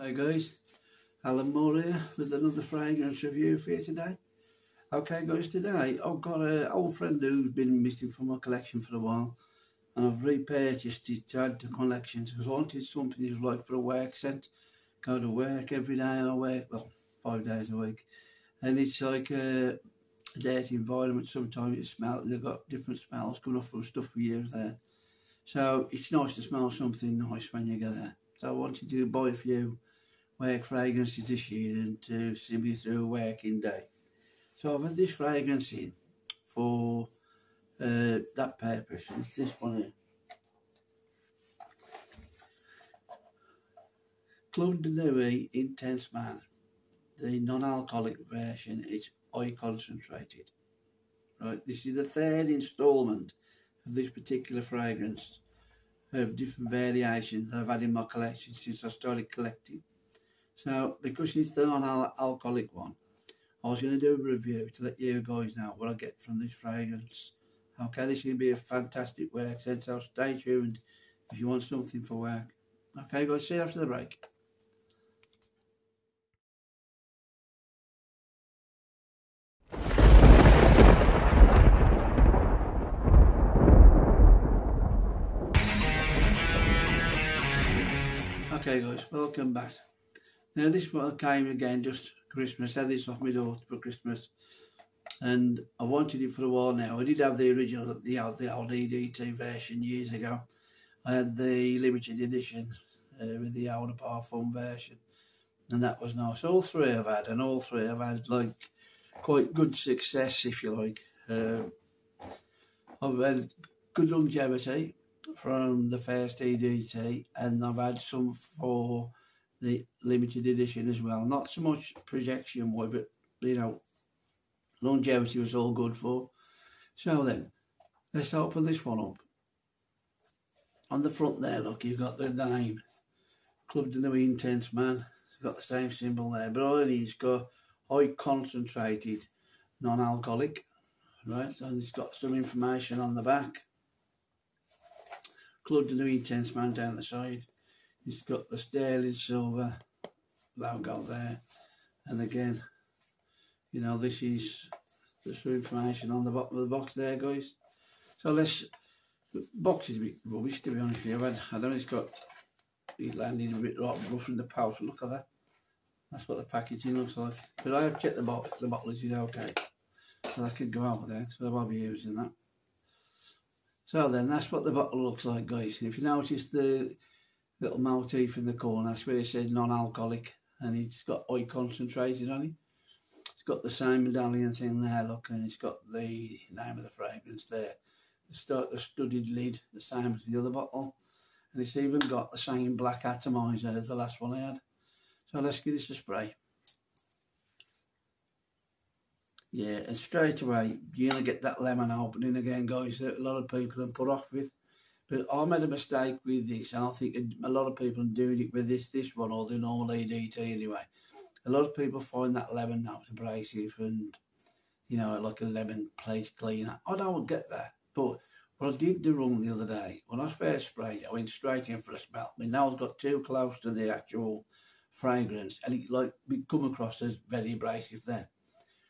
Hi guys, Alan Moore here with another fragrance review for you today. Okay guys, today I've got an old friend who's been missing from my collection for a while and I've repurchased it to add to collection because I wanted something that's like for a work scent. Go to work every day and I work, well, five days a week. And it's like a, a dirty environment, sometimes it smells, they've got different smells coming off from stuff we use there. So it's nice to smell something nice when you go there. I wanted to buy a few work fragrances this year and to see me through a working day. So I've had this fragrance in for uh, that purpose. It's this one here. Club de Nuit Intense Man. The non-alcoholic version is oil concentrated. Right, this is the third instalment of this particular fragrance of different variations that I've had in my collection since I started collecting. So, because it's the non-alcoholic one, I was going to do a review to let you guys know what I get from this fragrance. Okay, this is going to be a fantastic work, so stay tuned if you want something for work. Okay, guys, see you after the break. Okay guys, welcome back. Now this one came again just Christmas. I had this off my daughter for Christmas, and I wanted it for a while now. I did have the original, the old, the old EDT version years ago. I had the limited edition uh, with the older parfum version, and that was nice. All three I've had, and all three I've had like quite good success, if you like. Uh, I've had good longevity from the first EDT, and I've had some for the limited edition as well. Not so much projection wise, but you know, longevity was all good for. So then, let's open this one up. On the front there, look, you've got the name, Club de Nuit Intense Man. It's got the same symbol there, but all it is got high concentrated, non-alcoholic, right? And it's got some information on the back Club de Nuit Intense Man down the side. He's got the sterling silver logo there. And again, you know, this is the information on the bottom of the box there, guys. So let's, the box is a bit rubbish, to be honest with you. I, I know it's got, it landed a bit rough in the pouch. Look at that. That's what the packaging looks like. But I have checked the box, the bottle is okay. So I can go out there, so I won't be using that. So then that's what the bottle looks like guys. If you notice the little motif in the corner, that's where it says non-alcoholic and it's got oil concentrated on it. It's got the same medallion thing there, look, and it's got the name of the fragrance there. It's got the studded lid, the same as the other bottle. And it's even got the same black atomizer as the last one I had. So let's give this a spray. Yeah, and straight away, you're going to get that lemon opening again, guys, that a lot of people have put off with. But I made a mistake with this, and I think a lot of people are doing it with this this one, or the normal EDT anyway. A lot of people find that lemon note abrasive and, you know, like a lemon plate cleaner. I don't get that. But what I did do wrong the other day, when I first sprayed I went straight in for a smell. My nose got too close to the actual fragrance, and it like we come across as very abrasive then.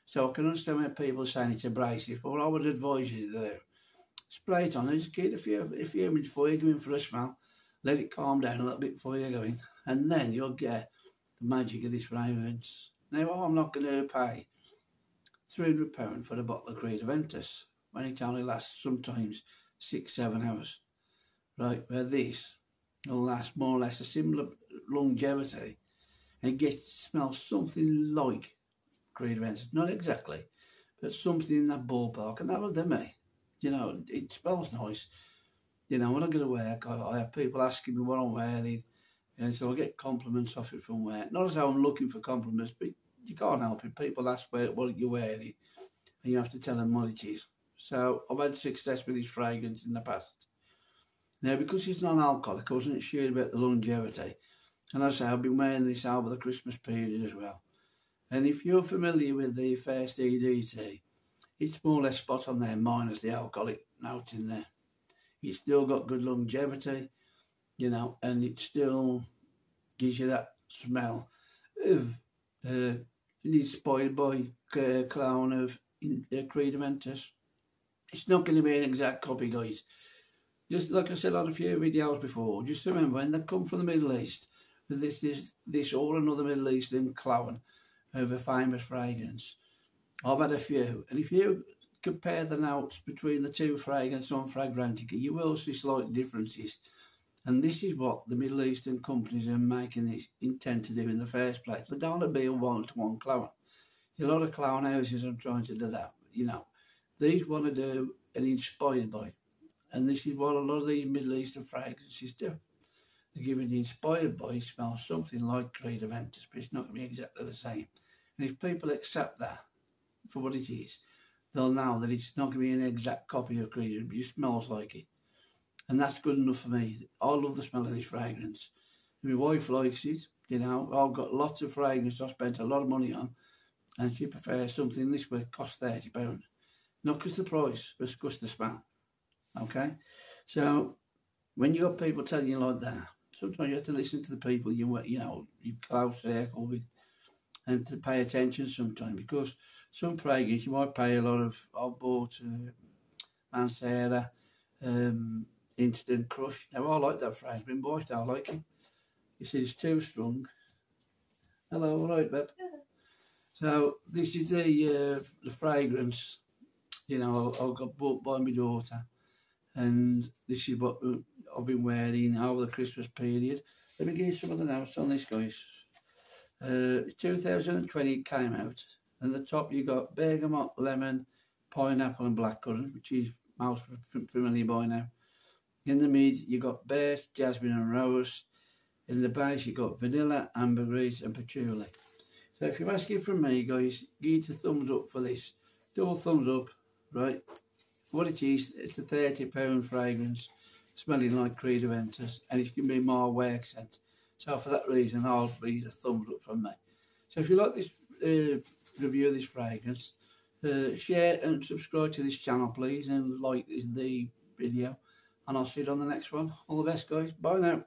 So I can understand when people saying it's abrasive, but what I would advise you to do, spray it on and just keep a few, a few minutes before you go in for a smell. Let it calm down a little bit before you go in. And then you'll get the magic of this fragrance. Now, I'm not going to pay £300 for a bottle of Creed Aventus when it only lasts sometimes six, seven hours. Right, where this will last more or less a similar longevity and get smells something like Creed Aventus. Not exactly, but something in that ballpark, and that will do me. You know, it smells nice. You know, when I go to work, I, I have people asking me what I'm wearing, and so I get compliments off it from work. Not as though I'm looking for compliments, but you can't help it. People ask where, what you're wearing, and you have to tell them what it is. So I've had success with this fragrance in the past. Now, because it's non-alcoholic, I wasn't sure about the longevity. And as I say, I've been wearing this over the Christmas period as well. And if you're familiar with the first EDT, it's more or less spot on there, minus the alcoholic note in there. It's still got good longevity, you know, and it still gives you that smell of uh, inspired by uh, Clown of uh, Creed Aventus. It's not going to be an exact copy, guys. Just like I said on a few videos before, just remember when they come from the Middle East, this is this or another Middle Eastern clown of a famous fragrance. I've had a few, and if you compare the notes between the two fragrance on Fragrantica, you will see slight differences. And this is what the Middle Eastern companies are making this intent to do in the first place. They don't want to be a one-to-one clown. A lot of clown houses are trying to do that, you know. These want to do an inspired by. And this is what a lot of these Middle Eastern fragrances do. They're the inspired by smell something like Creed Aventus, but it's not going to be exactly the same. And if people accept that for what it is, they'll know that it's not going to be an exact copy of Creed, it just smells like it. And that's good enough for me. I love the smell of this fragrance. My wife likes it, you know. I've got lots of fragrance I spent a lot of money on, and she prefers something this way cost £30. Not because the price, but because the smell. Okay? So, when you got people telling you like that, sometimes you have to listen to the people you you know you close circle with, and to pay attention sometimes because some fragrance you might pay a lot of. I bought uh, Mancera, um, Instant Crush. Now I like that fragrance, but boy, I like it. See, it's too strong. Hello, all right, babe. So this is the uh, the fragrance. You know, I, I got bought by my daughter, and this is what I've been wearing over the Christmas period. Let me give you some of the notes on this, guys. Uh, 2020 came out, and the top you got bergamot, lemon, pineapple, and blackcurrant, which is most familiar by now. In the mid, you got birch, jasmine, and rose. In the base, you got vanilla, ambergris, and patchouli. So if you're asking from me, guys, give it a thumbs up for this. Do a thumbs up, right? What it is, it's a £30 fragrance smelling like Creed Aventus, and it's going to be my way accent. So for that reason, I'll read a thumbs up from me. So if you like this uh, review of this fragrance, uh, share and subscribe to this channel, please, and like the video. And I'll see you on the next one. All the best, guys. Bye now.